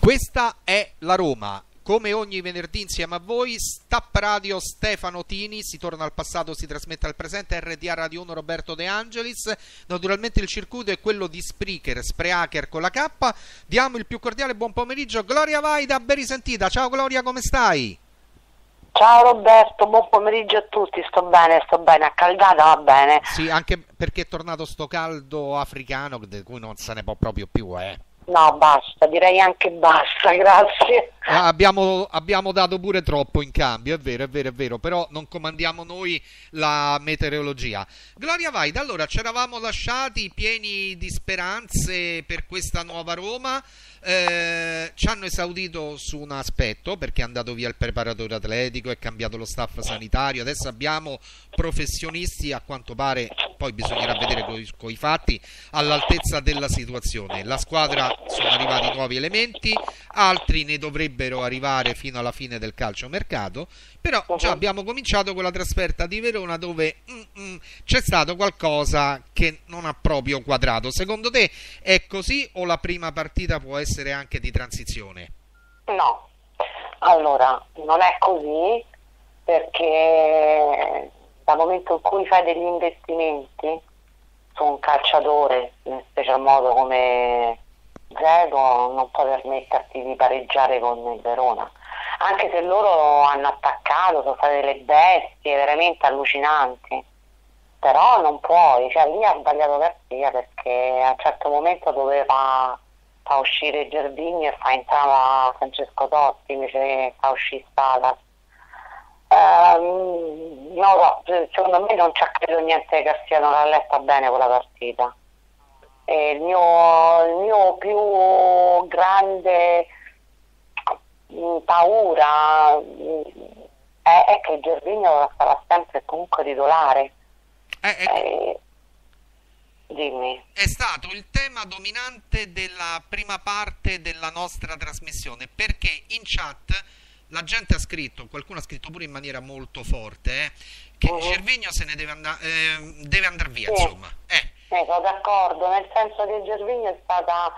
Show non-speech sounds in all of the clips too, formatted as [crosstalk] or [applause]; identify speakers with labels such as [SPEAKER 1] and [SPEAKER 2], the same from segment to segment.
[SPEAKER 1] Questa è la Roma. Come ogni venerdì insieme a voi, Stap Radio Stefano Tini, si torna al passato, si trasmette al presente, RDA Radio 1 Roberto De Angelis, naturalmente il circuito è quello di Spreaker, Spreaker con la K, diamo il più cordiale buon pomeriggio, Gloria Vaida, ben risentita, ciao Gloria come stai?
[SPEAKER 2] Ciao Roberto, buon pomeriggio a tutti, sto bene, sto bene, accaldata va bene.
[SPEAKER 1] Sì, anche perché è tornato sto caldo africano di cui non se ne può proprio più, eh.
[SPEAKER 2] No, basta, direi anche basta, [laughs] grazie.
[SPEAKER 1] Ah, abbiamo, abbiamo, dato pure troppo in cambio, è vero, è vero, è vero, però non comandiamo noi la meteorologia. Gloria Vaida, allora ci eravamo lasciati pieni di speranze per questa nuova Roma. Eh, ci hanno esaudito su un aspetto perché è andato via il preparatore atletico, è cambiato lo staff sanitario, adesso abbiamo professionisti a quanto pare, poi bisognerà vedere con i fatti, all'altezza della situazione. La squadra sono arrivati nuovi elementi, altri ne dovrebbero arrivare fino alla fine del calciomercato, però già abbiamo cominciato con la trasferta di Verona dove mm, mm, c'è stato qualcosa che non ha proprio quadrato. Secondo te è così o la prima partita può essere anche di transizione?
[SPEAKER 2] No, allora non è così perché dal momento in cui fai degli investimenti su un calciatore, in special modo come Zego, non puoi permetterti di pareggiare con il Verona anche se loro hanno attaccato, sono state delle bestie veramente allucinanti, però non puoi, cioè lì ha sbagliato Garcia perché a un certo momento doveva fa uscire Giardini e fa entrare Francesco Totti invece fa uscire Spada. Um, no, secondo me non c'è credo niente che Garcia non l'ha letta bene quella partita. E il mio, il mio più grande paura è, è che Gervigno sarà sempre comunque titolare.
[SPEAKER 1] Eh, ecco.
[SPEAKER 2] eh, dimmi.
[SPEAKER 1] È stato il tema dominante della prima parte della nostra trasmissione perché in chat la gente ha scritto, qualcuno ha scritto pure in maniera molto forte, eh, che uh -huh. Gervigno se ne deve, and eh, deve andare via, sì. insomma. Eh.
[SPEAKER 2] Eh, sono d'accordo, nel senso che Gervigno è stata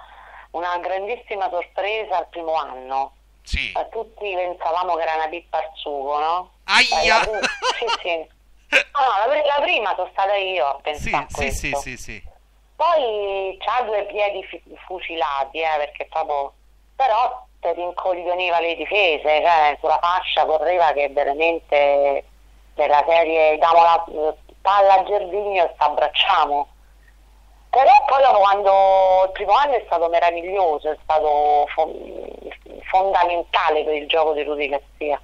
[SPEAKER 2] una grandissima sorpresa al primo anno
[SPEAKER 1] sì.
[SPEAKER 2] tutti pensavamo che era una pippa al sugo, no?
[SPEAKER 1] Aia!
[SPEAKER 2] Eh, sì, sì. Ah, no, la, la, prima sono stata io a pensare
[SPEAKER 1] sì, sì, sì, sì, sì.
[SPEAKER 2] Poi c'ha due piedi fucilati, eh, perché proprio... Però ti rincoglioniva le difese, cioè sulla fascia correva che veramente della serie diamo la palla a Gervigno e s'abbracciamo però poi quando il primo anno è stato meraviglioso, è stato fondamentale per il gioco di Rudy Garcia.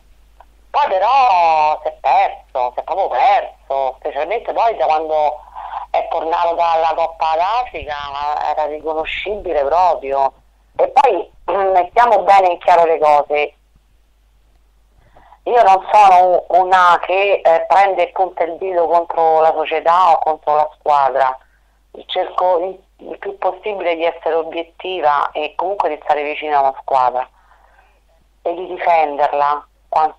[SPEAKER 2] Poi però si è perso, si è proprio perso, specialmente poi da quando è tornato dalla Coppa d'Africa era riconoscibile proprio. E poi [clears throat] mettiamo bene in chiaro le cose. Io non sono una che eh, prende e punta il dito contro la società o contro la squadra cerco il, più possibile di essere obiettiva e comunque di stare vicino alla squadra e di difenderla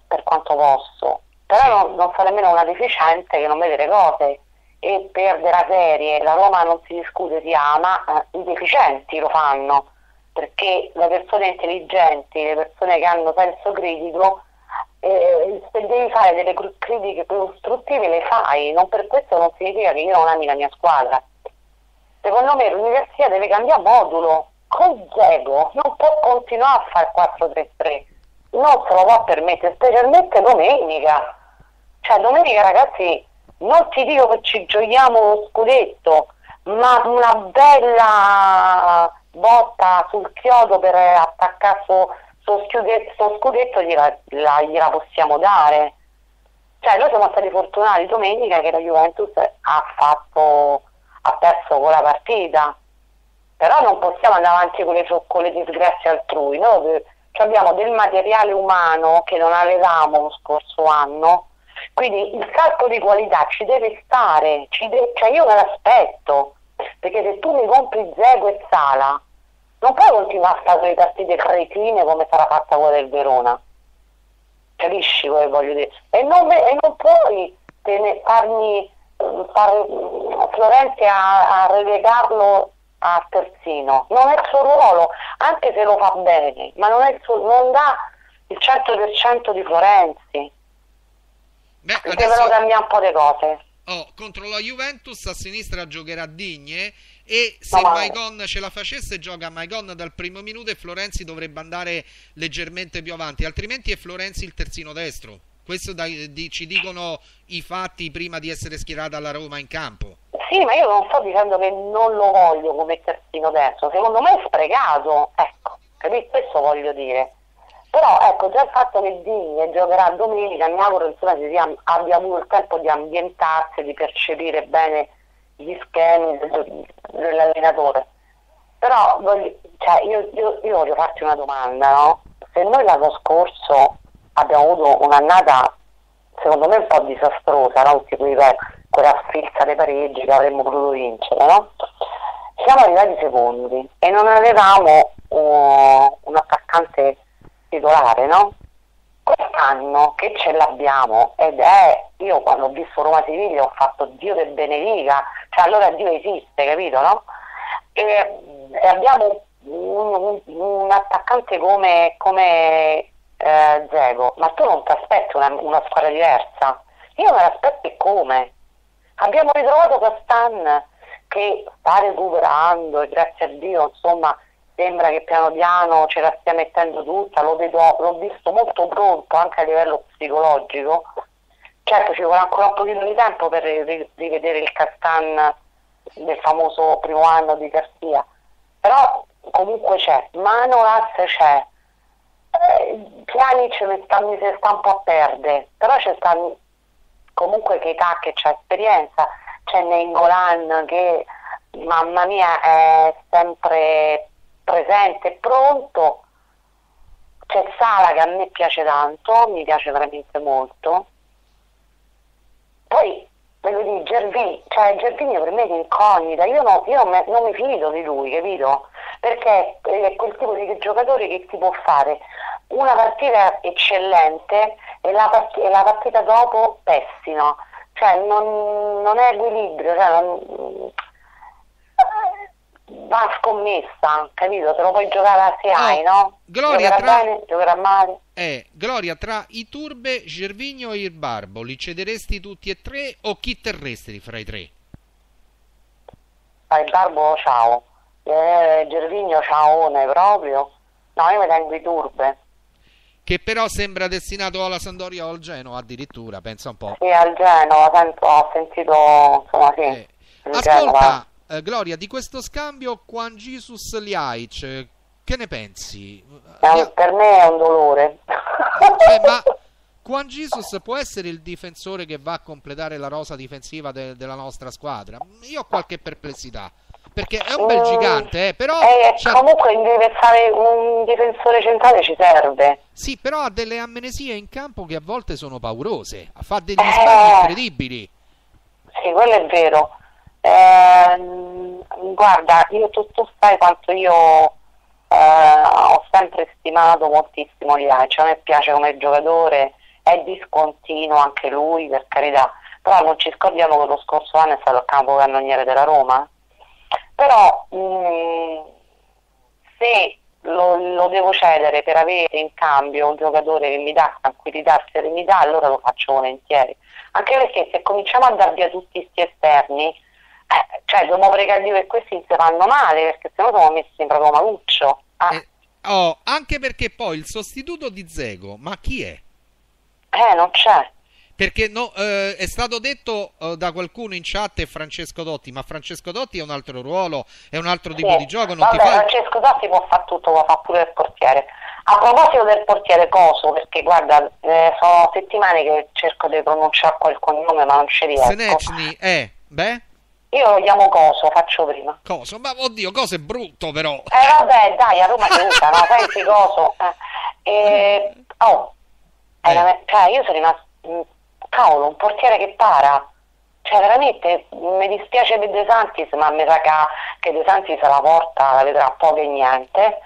[SPEAKER 2] per quanto posso. Però non, non sono nemmeno una deficiente che non vede le cose e perde la serie. La Roma non si discute, si ama, eh, i deficienti lo fanno perché le persone intelligenti, le persone che hanno senso critico, eh, se devi fare delle critiche costruttive le fai, non per questo non significa che io non ami la mia squadra secondo me l'università deve cambiare modulo. Con Zego non può continuare a fare 4-3-3, non se lo può permettere, specialmente domenica. Cioè domenica ragazzi, non ti dico che ci giochiamo lo scudetto, ma una bella botta sul chiodo per attaccare sto, sto, scudetto, scudetto gliela, la, gliela possiamo dare. Cioè noi siamo stati fortunati domenica che la Juventus ha fatto ha perso quella partita, però non possiamo andare avanti con le, con le disgrazie altrui, noi abbiamo del materiale umano che non avevamo lo scorso anno, quindi il salto di qualità ci deve stare, ci de- cioè io me l'aspetto, perché se tu mi compri Zego e Sala, non puoi continuare a fare le partite cretine come sarà fatta quella del Verona. Capisci quello che voglio dire? E non, e non puoi farmi fare Florenzi a, a relegarlo a terzino, non è il suo ruolo, anche se lo fa bene, ma non, è il suo, non dà il 100% di Florenzi.
[SPEAKER 1] Beh,
[SPEAKER 2] Devono
[SPEAKER 1] adesso
[SPEAKER 2] cambiare un po' di cose.
[SPEAKER 1] oh, contro la Juventus a sinistra giocherà Digne e se
[SPEAKER 2] No, ma-
[SPEAKER 1] Maicon ce la facesse gioca Maicon dal primo minuto e Florenzi dovrebbe andare leggermente più avanti, altrimenti è Florenzi il terzino destro. Questo dai- di- ci dicono i fatti prima di essere schierata la Roma in campo.
[SPEAKER 2] Sì, ma io non sto dicendo che non lo voglio come terzino destro, secondo me è sprecato, ecco, capito? Questo voglio dire. Però ecco, già il fatto che Digne giocherà domenica, mi auguro insomma, che sia- abbia avuto il tempo di ambientarsi, di percepire bene gli schemi del- dell'allenatore. Però voglio, cioè, io, io- io voglio farti una domanda, no? Se noi l'anno scorso abbiamo avuto un'annata secondo me un po' disastrosa, no? Quella, quella sfilza dei pareggi che avremmo potuto vincere, no? Siamo arrivati secondi e non avevamo uh, un attaccante titolare, no? Quest'anno che ce l'abbiamo ed è, io quando ho visto Roma Siviglia ho fatto Dio che benedica, cioè allora Dio esiste, capito, no? E, e abbiamo un, un- un attaccante come, come eh, Zego, ma tu non ti aspetti una, una squadra diversa? Io me l'aspetto e come? Abbiamo ritrovato Castan che sta recuperando e grazie a Dio insomma sembra che piano piano ce la stia mettendo tutta, lo vedo, l'ho visto molto pronto anche a livello psicologico. Certo ci vuole ancora un pochino di tempo per ri- rivedere il Castan del famoso primo anno di Garcia, però comunque c'è, Manolas c'è, eh, mi si sta un po' a perdere, però c'è sta comunque Keita che c'ha esperienza, c'è Nengolan che mamma mia è sempre presente, pronto, c'è Sala che a me piace tanto, mi piace veramente molto. Poi voglio dire, Gervini, cioè Gervini per me è incognita, io, no- io non, me- non mi fido di lui, capito? Perché è quel tipo di giocatore che ti può fare una partita eccellente e la, part- e la partita dopo pessima, cioè non, non è equilibrio, cioè non- va scommessa, capito? Te lo puoi giocare se hai,
[SPEAKER 1] Oh,
[SPEAKER 2] no?
[SPEAKER 1] Gloria,
[SPEAKER 2] giocherà
[SPEAKER 1] tra-
[SPEAKER 2] bene, giocherà male.
[SPEAKER 1] Eh, Gloria, tra Iturbe, Gervigno e il Barbo, li cederesti tutti e tre o chi terresti fra i tre?
[SPEAKER 2] Fai il barbo ciao. Eh, Gervigno ciaone proprio. No, io mi tengo i turbe.
[SPEAKER 1] Che però sembra destinato alla Sandoria o al Genoa addirittura, pensa un po'.
[SPEAKER 2] Sì, al Genova, sento- ho sentito, insomma sì.
[SPEAKER 1] Eh. Ascolta, eh, Gloria, di questo scambio Juan Jesus Liaic, eh, che ne pensi? Andia-
[SPEAKER 2] per me è un dolore.
[SPEAKER 1] Eh, ma [laughs] Juan Jesus può essere il difensore che va a completare la rosa difensiva de- della nostra squadra? Io ho qualche perplessità. Perché è un bel
[SPEAKER 2] Mm,
[SPEAKER 1] gigante, eh, però,
[SPEAKER 2] eh, comunque un difensore centrale ci serve.
[SPEAKER 1] sì, però ha delle amnesie in campo che a volte sono paurose. Fa degli
[SPEAKER 2] Eh.
[SPEAKER 1] sbagli incredibili.
[SPEAKER 2] Sì, quello è vero. Ehm, guarda, io tu, tu sai quanto io eh, ho sempre stimato moltissimo Liaic, a me piace come giocatore, è discontinuo anche lui, per carità, però non ci scordiamo che lo scorso anno è stato il capocannoniere della Roma. Però mm, se lo, lo devo cedere per avere in cambio un giocatore che mi dà tranquillità e serenità, allora lo faccio volentieri. Anche perché se cominciamo a dar via tutti questi esterni, eh, cioè dobbiamo pregare Dio che questi si fanno male, perché sennò siamo messi proprio maluccio. Ah,
[SPEAKER 1] Eh, oh, anche perché poi il sostituto di Zego, ma chi è?
[SPEAKER 2] eh, non c'è.
[SPEAKER 1] Perché no, eh, è stato detto eh, da qualcuno in chat è Francesco Dotti, ma Francesco Dotti è un altro ruolo, è un altro tipo
[SPEAKER 2] Sì.
[SPEAKER 1] di gioco, non
[SPEAKER 2] Vabbè,
[SPEAKER 1] ti fa...
[SPEAKER 2] Francesco Totti può fare tutto, può fare pure il portiere. A proposito del portiere Coso, perché guarda, eh, sono settimane che cerco di pronunciare quel cognome ma non ci riesco.
[SPEAKER 1] Senecni è, beh,
[SPEAKER 2] Io lo chiamo Coso, faccio prima.
[SPEAKER 1] cosa? Ma oddio, cosa è brutto però.
[SPEAKER 2] Eh vabbè, dai, a Roma si usa, no? Pensi Coso. Eh. E- oh, è
[SPEAKER 1] Eh.
[SPEAKER 2] vera- cioè io sono rimasto... Cavolo, un portiere che para. Cioè veramente mi dispiace per De Santis, ma mi sa che, De Santis la porta, la vedrà poco e niente.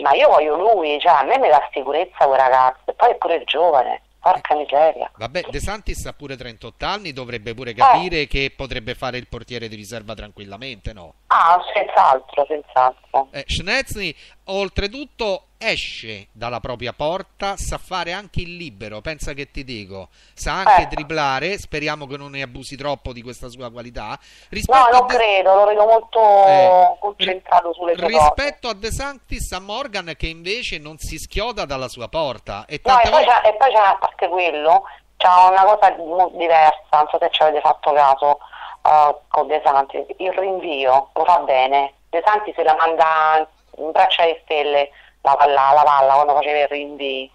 [SPEAKER 2] Ma io voglio lui, cioè a me mi dà sicurezza quel ragazzo, e poi è pure giovane. Porca miseria.
[SPEAKER 1] Vabbè, De Santis ha pure 38 anni, dovrebbe pure capire che potrebbe fare il portiere di riserva tranquillamente, no?
[SPEAKER 2] Ah, senz'altro, senz'altro.
[SPEAKER 1] Eh, Schnezny, oltretutto, esce dalla propria porta, sa fare anche il libero, pensa che ti dico, sa anche
[SPEAKER 2] Eh.
[SPEAKER 1] dribblare, speriamo che non ne abusi troppo di questa sua qualità.
[SPEAKER 2] No,
[SPEAKER 1] Rispetto a
[SPEAKER 2] non
[SPEAKER 1] De-
[SPEAKER 2] credo, lo vedo molto
[SPEAKER 1] Eh,
[SPEAKER 2] concentrato sulle sue cose.
[SPEAKER 1] rispetto a De Sanctis a Morgan che invece non si schioda dalla sua porta e
[SPEAKER 2] No, e poi,
[SPEAKER 1] volte
[SPEAKER 2] c'è, e poi c'è, a parte quello, c'è una cosa diversa, non so se ci avete fatto caso eh, con De Santi, il rinvio lo fa bene. De Santi se la manda in braccia di stelle la palla, la palla quando faceva i rinvii.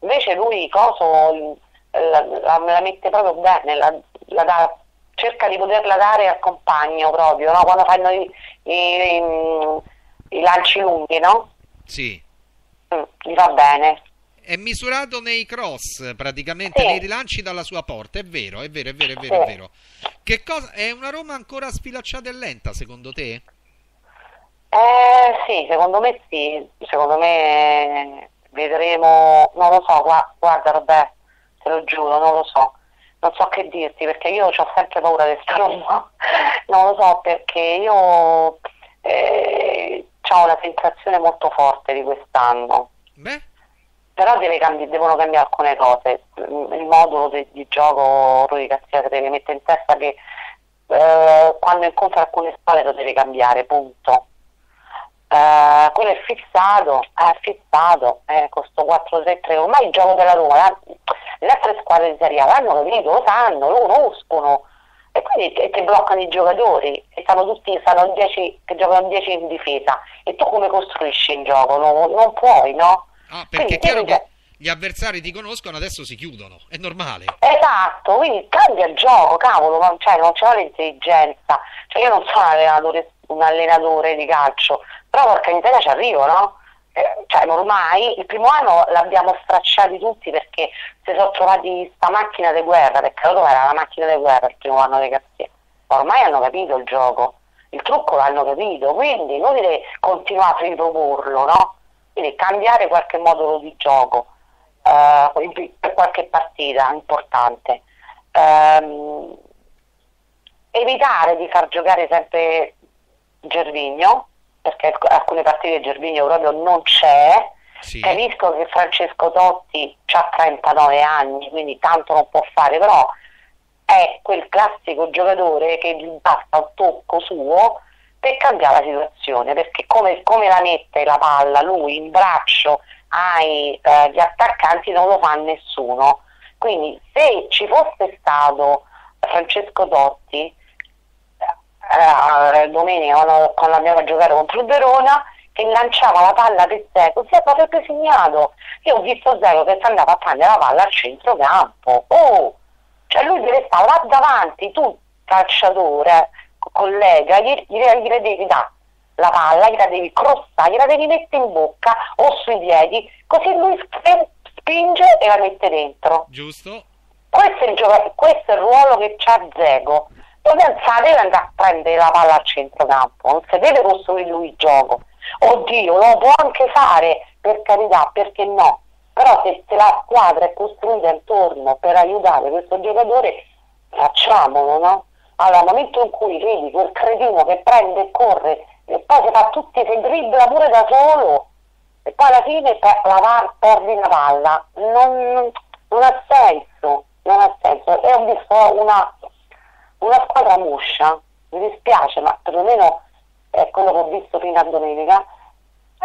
[SPEAKER 2] Invece lui coso la, la- la mette proprio bene, la, la dà- cerca di poterla dare al compagno proprio, no? quando fanno i, i- i- i lanci lunghi, no?
[SPEAKER 1] sì,
[SPEAKER 2] Mm, gli va bene.
[SPEAKER 1] è misurato nei cross, praticamente
[SPEAKER 2] Sì.
[SPEAKER 1] nei rilanci dalla sua porta, è vero, è vero, è vero, è vero, è
[SPEAKER 2] Sì.
[SPEAKER 1] vero. Che cosa è una Roma ancora sfilacciata e lenta secondo te?
[SPEAKER 2] Eh sì, secondo me sì, secondo me vedremo, non lo so, gua- guarda Roberto, te lo giuro, non lo so, non so che dirti perché io ho sempre paura di sta Roma, non lo so perché io eh, ho una sensazione molto forte di quest'anno,
[SPEAKER 1] Beh,
[SPEAKER 2] però cambi- devono cambiare alcune cose, il modulo di, di gioco Rui si deve mettere in testa che eh, quando incontra alcune squadre lo deve cambiare, punto. Eh, quello è fissato, è fissato, eh, con sto 4-3-3, ormai il gioco della Roma, la- le altre squadre di Serie A l'hanno capito, lo sanno, lo conoscono e quindi ti, ti bloccano i giocatori e stanno tutti, stanno 10, che giocano 10 in difesa e tu come costruisci il gioco? Non, non puoi, no?
[SPEAKER 1] ah, perché è
[SPEAKER 2] Quindi
[SPEAKER 1] chiaro
[SPEAKER 2] devi-
[SPEAKER 1] che gli avversari ti conoscono, adesso si chiudono, è normale.
[SPEAKER 2] Esatto, quindi cambia il gioco, cavolo, ma- cioè, non c'è l'intelligenza. Cioè, io non sono un allenatore, un allenatore di calcio, però porca miseria ci arrivo, no? Eh, cioè, ormai il primo anno l'abbiamo stracciati tutti perché si sono trovati sta macchina di guerra, perché loro era la macchina di guerra il primo anno di Garzia. Ormai hanno capito il gioco, il trucco l'hanno capito, quindi è inutile continuare a riproporlo, no? Quindi cambiare qualche modulo di gioco eh, per qualche partita importante. Ehm, evitare di far giocare sempre Gervigno, perché alc- alcune partite Gervigno proprio non c'è.
[SPEAKER 1] Sì.
[SPEAKER 2] Capisco che Francesco Totti ha 39 anni, quindi tanto non può fare, però è quel classico giocatore che gli basta un tocco suo per cambiare la situazione, perché come, come la mette la palla lui in braccio ai eh, attaccanti non lo fa nessuno. Quindi se ci fosse stato Francesco Totti eh, domenica quando, quando andiamo a giocare contro il Verona che lanciava la palla per Zeco si avrebbe segnato io ho visto Zeco che si andava a prendere la palla al centrocampo oh cioè lui deve stare là davanti tu calciatore collega gli, gli, gli devi dare la palla gliela devi crossare gliela devi mettere in bocca o sui piedi così lui sp- spinge e la mette dentro
[SPEAKER 1] Giusto?
[SPEAKER 2] questo è il, gioca- questo è il ruolo che c'ha Zego. Sa deve andare a prendere la palla al centrocampo, non si deve costruire lui il gioco. Oddio, lo può anche fare, per carità, perché no? Però se, se la squadra è costruita intorno per aiutare questo giocatore, facciamolo, no? Allora, nel momento in cui vedi quel cretino che prende e corre e poi si fa tutti, si dribbla pure da solo e poi alla fine per, la va- perdi la palla, non, non ha senso, non ha senso. E ho visto una, una squadra muscia, mi dispiace, ma perlomeno è quello che ho visto fino a domenica,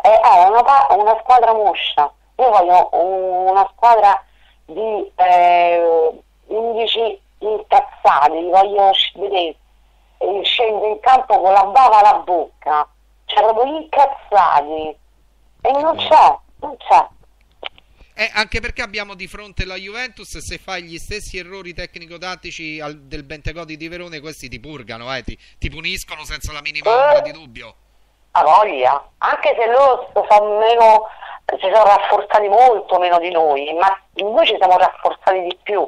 [SPEAKER 2] è, è una, una squadra muscia. Io voglio un- una squadra di eh, 11 incazzati, li voglio vedere eh, scendere in campo con la bava alla bocca, cioè proprio incazzati. E non c'è, non c'è.
[SPEAKER 1] Eh, anche perché abbiamo di fronte la Juventus, se fai gli stessi errori tecnico-tattici al- del Bentegodi di Verone, questi ti purgano, eh, ti, ti puniscono senza la minima
[SPEAKER 2] Eh.
[SPEAKER 1] ombra di dubbio.
[SPEAKER 2] A voglia, anche se loro sono meno, si sono rafforzati molto meno di noi, ma noi ci siamo rafforzati di più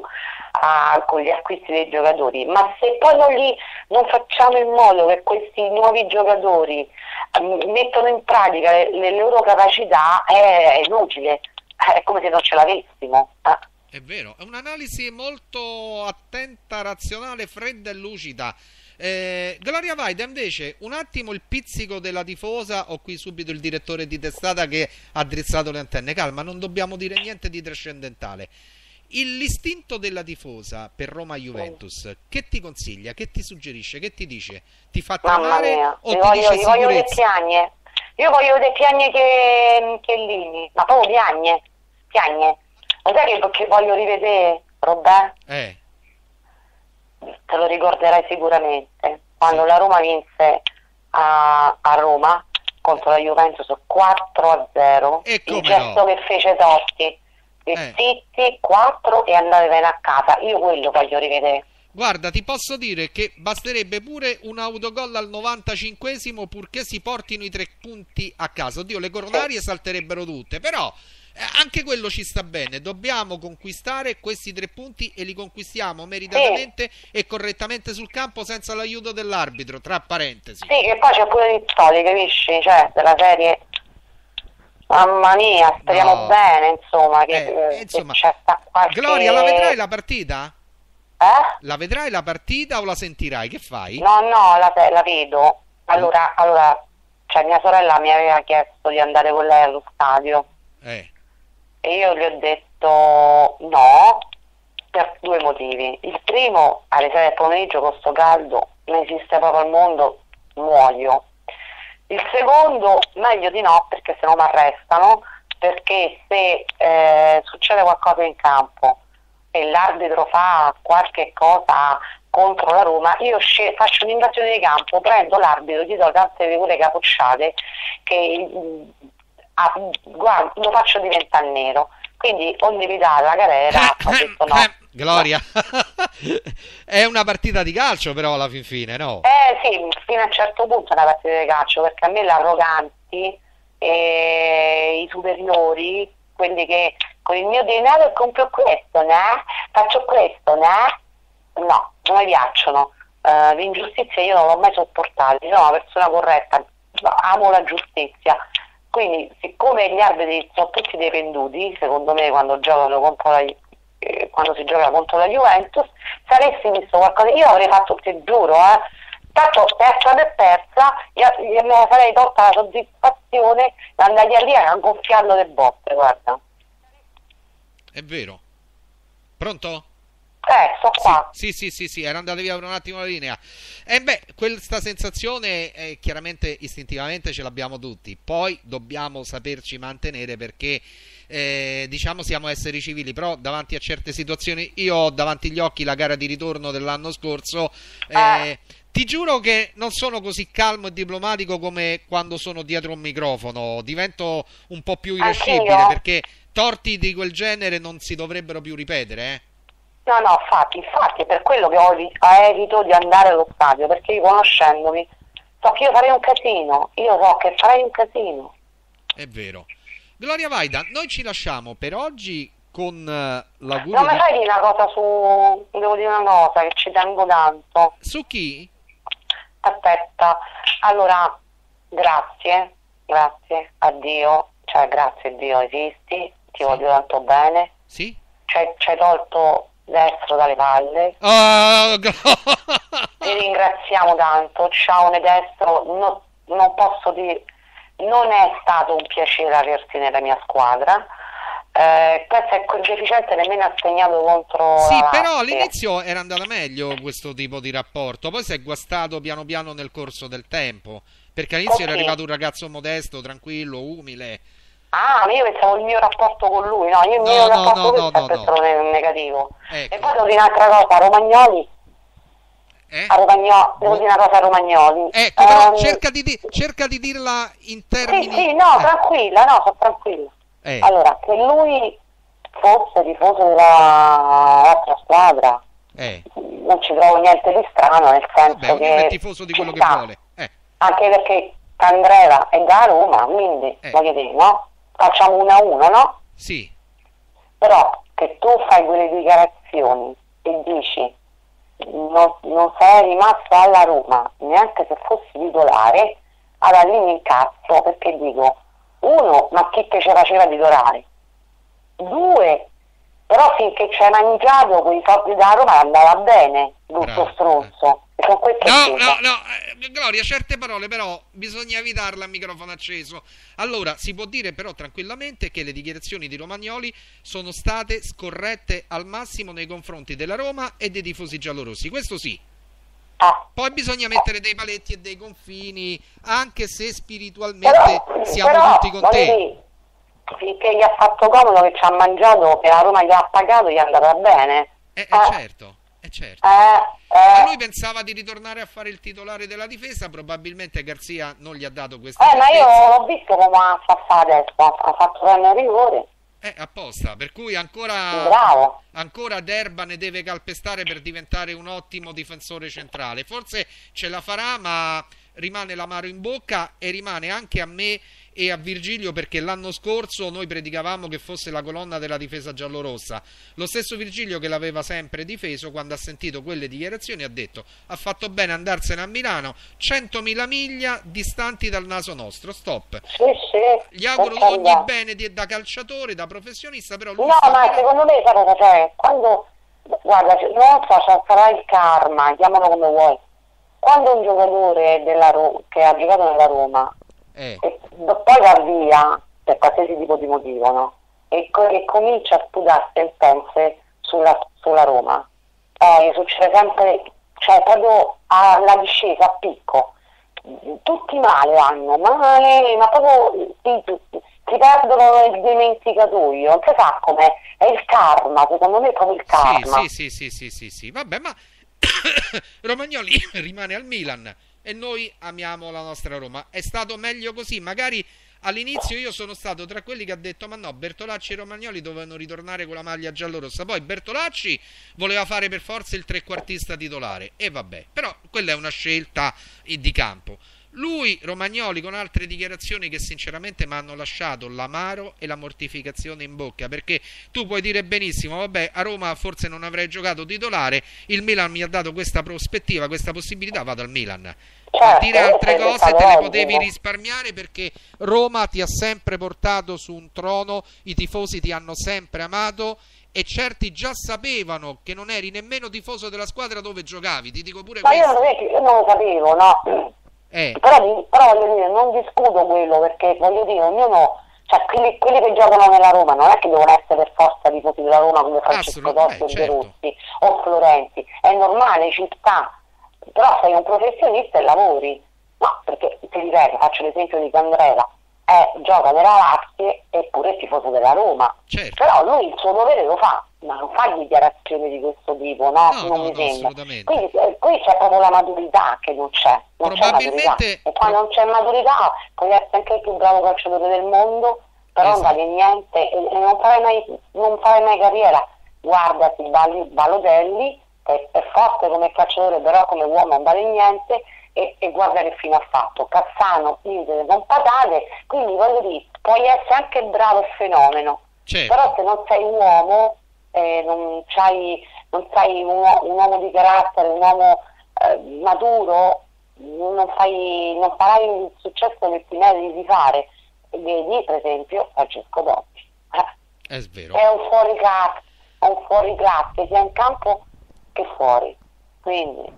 [SPEAKER 2] ah, con gli acquisti dei giocatori, ma se poi non, li, non facciamo in modo che questi nuovi giocatori mm, mettono in pratica le, le loro capacità è, è inutile, è come se non ce l'avessimo. eh.
[SPEAKER 1] È vero, è un'analisi molto attenta, razionale, fredda e lucida. Eh, Gloria Vaida invece un attimo il pizzico della tifosa ho qui subito il direttore di testata che ha drizzato le antenne calma non dobbiamo dire niente di trascendentale l'istinto della tifosa per Roma Juventus che ti consiglia, che ti suggerisce, che ti dice ti fa tremare o ti
[SPEAKER 2] voglio,
[SPEAKER 1] dice
[SPEAKER 2] voglio vedere piagne io voglio vedere piagne che, che Lini ma proprio piagne piagne lo sai che, che voglio rivedere Robè?
[SPEAKER 1] eh
[SPEAKER 2] te lo ricorderai sicuramente, quando la Roma vinse a, a, Roma contro la Juventus 4 a 0,
[SPEAKER 1] e
[SPEAKER 2] il gesto
[SPEAKER 1] no?
[SPEAKER 2] che fece Totti, eh. zitti 4 e andatevene a casa, io quello voglio rivedere.
[SPEAKER 1] Guarda, ti posso dire che basterebbe pure un autogol al 95esimo purché si portino i tre punti a casa. Oddio, le coronarie salterebbero tutte, però eh, anche quello ci sta bene. Dobbiamo conquistare questi tre punti e li conquistiamo meritatamente sì. e correttamente sul campo senza l'aiuto dell'arbitro. Tra parentesi,
[SPEAKER 2] sì, che poi c'è pure Rizzoli, capisci? Cioè, della serie. Mamma mia, speriamo no. bene, insomma. Che,
[SPEAKER 1] eh, insomma che qualche... Gloria, la vedrai la partita?
[SPEAKER 2] Eh?
[SPEAKER 1] La vedrai la partita o la sentirai? Che fai?
[SPEAKER 2] No, no, la, la vedo. Allora, allora, cioè mia sorella mi aveva chiesto di andare con lei allo stadio.
[SPEAKER 1] Eh
[SPEAKER 2] e io gli ho detto no per due motivi. Il primo, alle 6 del pomeriggio con sto caldo non esiste proprio al mondo, muoio. Il secondo, meglio di no perché se no mi arrestano, perché se eh, succede qualcosa in campo e l'arbitro fa qualche cosa contro la Roma, io sc- faccio un'invasione di campo, prendo l'arbitro, gli do tante figure capocciate che ah, guarda, lo faccio diventare nero. Quindi ogni ridare la carriera ho detto no.
[SPEAKER 1] Gloria, [laughs] è una partita di calcio però alla fin fine, no?
[SPEAKER 2] Eh sì, fino a un certo punto è una partita di calcio perché a me l'arroganti, eh, i superiori, quelli che con il mio denaro compro questo, né? faccio questo, né? no, non mi piacciono. Uh, l'ingiustizia io non l'ho mai sopportata, sono una persona corretta, amo la giustizia quindi, siccome gli arbitri sono tutti dei venduti, secondo me, quando la, eh, quando si gioca contro la Juventus, se avessi visto qualcosa, io avrei fatto, ti giuro, eh, tanto stata e persa, io, io me sarei tolta la soddisfazione di andare lì a gonfiarlo le botte, guarda.
[SPEAKER 1] È vero. Pronto?
[SPEAKER 2] Eh, sto qua.
[SPEAKER 1] Sì, sì, sì, sì, era andata via per un attimo la linea. E beh, questa sensazione eh, chiaramente istintivamente ce l'abbiamo tutti. Poi dobbiamo saperci mantenere perché eh, diciamo siamo esseri civili, però davanti a certe situazioni io ho davanti agli occhi la gara di ritorno dell'anno scorso. Eh, ah. Ti giuro che non sono così calmo e diplomatico come quando sono dietro un microfono, divento un po' più irascibile perché torti di quel genere non si dovrebbero più ripetere, eh.
[SPEAKER 2] No, no, infatti, infatti è per quello che ho evito di andare allo stadio, perché io conoscendomi so che io farei un casino, io so che farei un casino.
[SPEAKER 1] È vero. Gloria Vaida, noi ci lasciamo per oggi con uh, l'augurio
[SPEAKER 2] Non mi fai dire una cosa su... devo dire una cosa che ci tengo tanto.
[SPEAKER 1] Su chi?
[SPEAKER 2] Aspetta, allora, grazie, grazie a Dio, cioè grazie a Dio esisti, ti sì. voglio tanto bene.
[SPEAKER 1] Sì?
[SPEAKER 2] Ci hai tolto destro dalle palle.
[SPEAKER 1] Oh, [laughs]
[SPEAKER 2] Ti ringraziamo tanto. Ciao destro, no, non posso dire, non è stato un piacere averti nella mia squadra. Eh, questo è quel deficiente nemmeno ha segnato contro
[SPEAKER 1] sì però all'inizio era andata meglio questo tipo di rapporto poi si è guastato piano piano nel corso del tempo perché all'inizio okay. era arrivato un ragazzo modesto tranquillo umile
[SPEAKER 2] Ah, io pensavo il mio rapporto con lui, no, io il mio
[SPEAKER 1] no,
[SPEAKER 2] rapporto
[SPEAKER 1] no,
[SPEAKER 2] con lui è sempre
[SPEAKER 1] no,
[SPEAKER 2] negativo.
[SPEAKER 1] Ecco.
[SPEAKER 2] E poi devo dire un'altra cosa, Romagnoli.
[SPEAKER 1] Eh?
[SPEAKER 2] A Romagnoli, devo dire una cosa a Romagnoli.
[SPEAKER 1] Ecco, um, però cerca di, di, cerca di, dirla in termini...
[SPEAKER 2] Sì, sì, no, eh. tranquilla, no, sono tranquilla.
[SPEAKER 1] Eh.
[SPEAKER 2] Allora, che lui fosse tifoso della nostra squadra,
[SPEAKER 1] eh.
[SPEAKER 2] non ci trovo niente di strano, nel senso
[SPEAKER 1] Vabbè,
[SPEAKER 2] che...
[SPEAKER 1] è tifoso di quello che vuole. Eh.
[SPEAKER 2] Anche perché Candreva è da Roma, quindi,
[SPEAKER 1] Eh.
[SPEAKER 2] voglio dire, no? Facciamo uno a uno, no?
[SPEAKER 1] Sì,
[SPEAKER 2] Però che tu fai quelle dichiarazioni e dici non, non sei rimasto alla Roma neanche se fossi titolare, allora lì mi incazzo perché dico uno, ma chi te ce faceva titolare? Due, però finché ci hai mangiato quei soldi da Roma andava bene, brutto stronzo.
[SPEAKER 1] No, no, no, eh, Gloria, certe parole però bisogna evitarle a microfono acceso. Allora, si può dire però tranquillamente che le dichiarazioni di Romagnoli sono state scorrette al massimo nei confronti della Roma e dei tifosi giallorossi. Questo sì.
[SPEAKER 2] Ah.
[SPEAKER 1] Poi bisogna mettere dei paletti e dei confini, anche se spiritualmente
[SPEAKER 2] Però,
[SPEAKER 1] siamo
[SPEAKER 2] però,
[SPEAKER 1] tutti con te.
[SPEAKER 2] dire, finché gli ha fatto comodo che ci ha mangiato e la Roma gli ha pagato gli è andata bene.
[SPEAKER 1] Eh, eh,
[SPEAKER 2] Ah.
[SPEAKER 1] certo, eh, certo.
[SPEAKER 2] Eh, eh,
[SPEAKER 1] lui pensava di ritornare a fare il titolare della difesa, probabilmente Garzia non gli ha dato questa
[SPEAKER 2] eh, ma io l'ho visto come ha fatto adesso, ha fatto prendere il rigore,
[SPEAKER 1] Eh, apposta, per cui ancora,
[SPEAKER 2] bravo.
[SPEAKER 1] ancora Derba ne deve calpestare per diventare un ottimo difensore centrale. Forse ce la farà, ma rimane l'amaro in bocca e rimane anche a me e a Virgilio perché l'anno scorso noi predicavamo che fosse la colonna della difesa giallorossa. Lo stesso Virgilio che l'aveva sempre difeso quando ha sentito quelle dichiarazioni ha detto ha fatto bene andarsene a Milano 100.000 miglia distanti dal naso nostro. Stop.
[SPEAKER 2] Sì, sì.
[SPEAKER 1] Gli auguro ogni bene di- da calciatore, da professionista, però lui
[SPEAKER 2] No,
[SPEAKER 1] sta
[SPEAKER 2] ma secondo me, cosa c'è? Quando, guarda, non so, sarà il karma, chiamalo come vuoi. Quando un giocatore della che ha giocato nella Roma
[SPEAKER 1] Eh,
[SPEAKER 2] e poi va via per qualsiasi tipo di motivo, no? E, co- e comincia a sputare sentenze sulla, sulla Roma, eh, succede sempre, cioè proprio alla discesa, a picco. Tutti male hanno, male, ma proprio si, perdono nel dimenticatoio, non si sa com'è, è il karma, secondo me è proprio il karma.
[SPEAKER 1] Sì, sì, sì, sì, sì, sì, vabbè, ma [coughs] Romagnoli [coughs] rimane al Milan e noi amiamo la nostra Roma. È stato meglio così, magari all'inizio io sono stato tra quelli che ha detto ma no, Bertolacci e Romagnoli dovevano ritornare con la maglia giallorossa. Poi Bertolacci voleva fare per forza il trequartista titolare e vabbè, però quella è una scelta di campo. Lui, Romagnoli, con altre dichiarazioni che sinceramente mi hanno lasciato l'amaro e la mortificazione in bocca, perché tu puoi dire benissimo, vabbè, a Roma forse non avrei giocato titolare, il Milan mi ha dato questa prospettiva, questa possibilità, vado al Milan. A
[SPEAKER 2] Certo,
[SPEAKER 1] dire altre cose te le potevi risparmiare perché Roma ti ha sempre portato su un trono, i tifosi ti hanno sempre amato e certi già sapevano che non eri nemmeno tifoso della squadra dove giocavi, ti dico pure
[SPEAKER 2] Ma io
[SPEAKER 1] questo.
[SPEAKER 2] è che- io non lo sapevo, no?
[SPEAKER 1] Eh,
[SPEAKER 2] Però, di- però voglio dire, non discuto quello perché voglio dire, ognuno, cioè quelli, quelli che giocano nella Roma non è che devono essere per forza tifosi della Roma come Francesco Totti o
[SPEAKER 1] certo.
[SPEAKER 2] O Florenti, è normale, ci sta, però sei un professionista e lavori, no? Perché ti ripeto, faccio l'esempio di Candreva, eh, gioca nella Lazio eppure è tifoso della Roma,
[SPEAKER 1] certo.
[SPEAKER 2] però lui il suo dovere lo fa, ma non fa dichiarazioni di questo tipo, no?
[SPEAKER 1] No,
[SPEAKER 2] non
[SPEAKER 1] no,
[SPEAKER 2] mi
[SPEAKER 1] no,
[SPEAKER 2] sembra.
[SPEAKER 1] assolutamente.
[SPEAKER 2] Quindi eh, qui c'è proprio la maturità che non c'è. Non c'è
[SPEAKER 1] Probabilmente-
[SPEAKER 2] maturità. E quando non c'è maturità puoi essere anche il più bravo calciatore del mondo, però non
[SPEAKER 1] Esatto.
[SPEAKER 2] vale niente e, e non, farai mai, non farai mai carriera. Guardati Bal- Balotelli, che è forte come calciatore, però come uomo non vale niente, e, e guarda che fine ha fatto. Cassano, Inter, con patate, quindi voglio dire, puoi essere anche bravo e fenomeno,
[SPEAKER 1] certo.
[SPEAKER 2] però se non sei un uomo, eh, non, c'hai, non sei un, un uomo di carattere, un uomo eh, maturo, non, fai, non farai il successo che ti meriti di fare. Vedi, per esempio, Francesco Dotti. Eh,
[SPEAKER 1] È vero.
[SPEAKER 2] è un fuori classe, è un fuori classe, sia in campo che fuori. Quindi,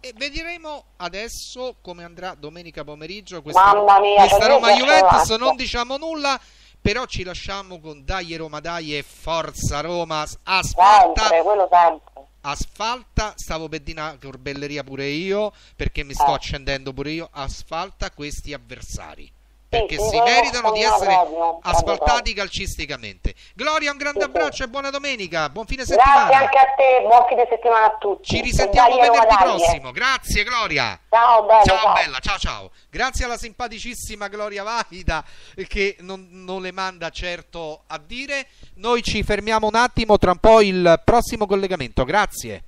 [SPEAKER 1] E vedremo adesso come andrà domenica pomeriggio questa,
[SPEAKER 2] Mamma mia,
[SPEAKER 1] questa Roma Juventus. Non diciamo nulla, però ci lasciamo con Dai Roma Dai e Forza Roma. Asfalta,
[SPEAKER 2] sempre,
[SPEAKER 1] asfalta. Stavo per dire corbelleria pure io perché mi sto
[SPEAKER 2] Eh.
[SPEAKER 1] accendendo pure io. Asfalta questi avversari. Perché
[SPEAKER 2] sì,
[SPEAKER 1] si meritano di essere
[SPEAKER 2] proprio,
[SPEAKER 1] asfaltati calcisticamente. Gloria, un grande
[SPEAKER 2] Sì,
[SPEAKER 1] abbraccio e buona domenica. Buon fine
[SPEAKER 2] Grazie
[SPEAKER 1] settimana.
[SPEAKER 2] anche a te, buon fine settimana a tutti.
[SPEAKER 1] Ci risentiamo
[SPEAKER 2] dai,
[SPEAKER 1] venerdì
[SPEAKER 2] dai, eh.
[SPEAKER 1] prossimo. Grazie, Gloria.
[SPEAKER 2] Ciao, bello,
[SPEAKER 1] Ciao
[SPEAKER 2] ciao.
[SPEAKER 1] bella, ciao ciao. Grazie alla simpaticissima Gloria Valida che non, non le manda certo a dire. Noi ci fermiamo un attimo, tra un po' il prossimo collegamento. Grazie.